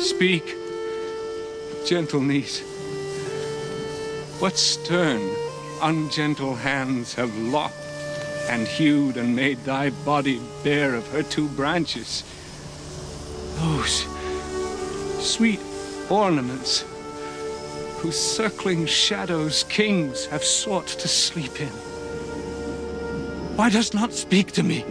Speak, gentle niece. What stern, ungentle hands have lopped and hewed and made thy body bare of her two branches? Those sweet ornaments whose circling shadows kings have sought to sleep in. Why dost not speak to me?